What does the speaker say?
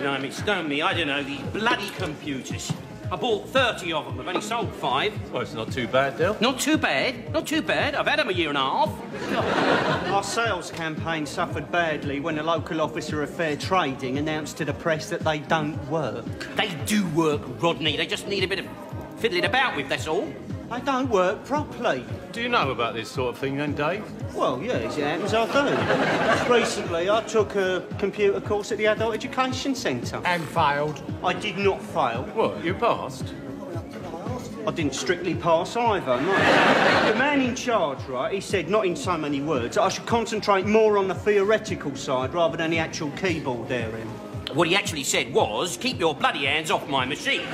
Blimey, stone me, I don't know, these bloody computers. I bought 30 of them. I've only sold five. Well, it's not too bad, Del. Not too bad. Not too bad. I've had them a year and a half. Our sales campaign suffered badly when a local Office of Fair Trading announced to the press that they don't work. They do work, Rodney. They just need a bit of fiddling about with, that's all. They don't work properly. Do you know about this sort of thing then, Dave? Well, yeah, as it happens, I do. Recently, I took a computer course at the Adult Education Centre. And failed. I did not fail. What, you passed? I didn't strictly pass either, no. the man in charge, right, he said, not in so many words, that I should concentrate more on the theoretical side rather than the actual keyboard therein. What he actually said was, keep your bloody hands off my machine.